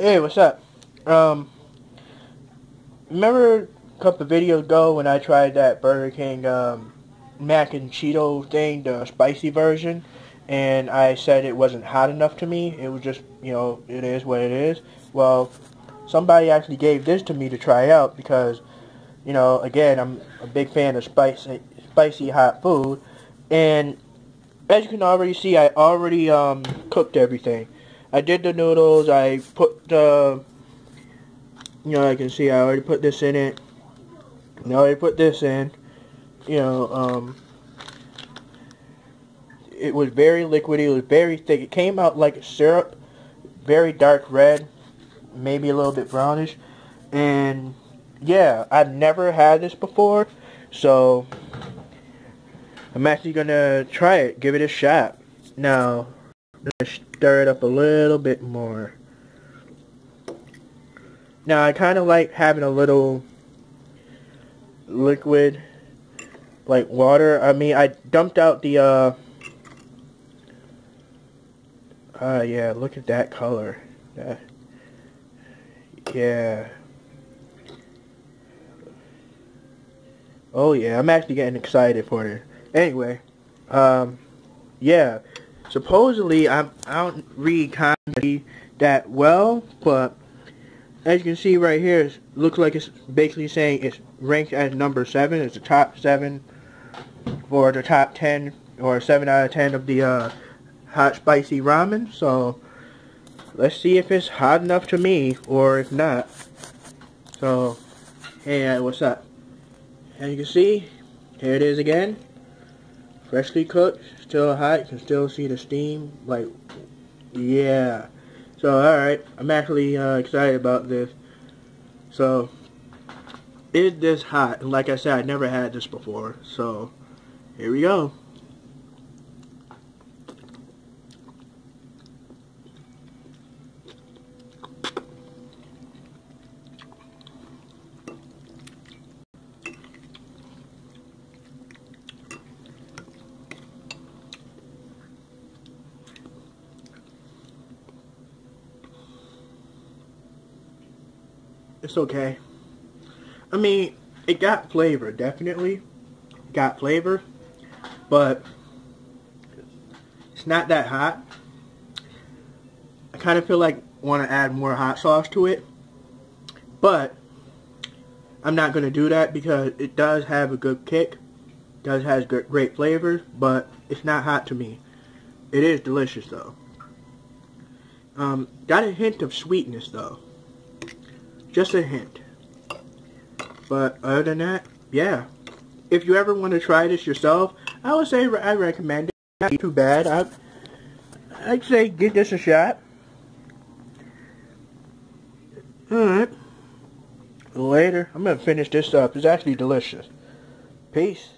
Hey, what's up? Um, remember a couple videos ago when I tried that Burger King um, mac and Cheeto thing, the spicy version, and I said it wasn't hot enough to me. It was just, you know, it is what it is. Well, somebody actually gave this to me to try out because, you know, again, I'm a big fan of spicy, spicy hot food, and as you can already see, I already um, cooked everything. I did the noodles. I put the, you know, I can see I already put this in it. I already put this in. You know, um, it was very liquidy. It was very thick. It came out like a syrup, very dark red, maybe a little bit brownish. And yeah, I've never had this before, so I'm actually gonna try it, give it a shot. Now, stir it up a little bit more. Now I kind of like having a little liquid like water. I mean I dumped out the uh uh yeah, look at that color. Uh, yeah. Oh yeah, I'm actually getting excited for it. Anyway, um yeah supposedly I'm, I don't read comedy that well, but as you can see right here, it looks like it's basically saying it's ranked as number 7. It's the top 7 for the top 10 or 7 out of 10 of the uh, hot spicy ramen. So let's see if it's hot enough to me or if not. So, hey, what's up? As you can see, here it is again freshly cooked, still hot, you can still see the steam, like, yeah. So, alright, I'm actually uh, excited about this. So, is this hot? And like I said, I never had this before, so, here we go. It's okay. I mean, it got flavor, definitely. Got flavor. But it's not that hot. I kind of feel like want to add more hot sauce to it. But I'm not going to do that because it does have a good kick. Does has great flavors, but it's not hot to me. It is delicious though. Um, got a hint of sweetness though. Just a hint. But other than that, yeah. If you ever want to try this yourself, I would say I recommend it. Not too bad. I, I'd say give this a shot. Alright. Later. I'm going to finish this up. It's actually delicious. Peace.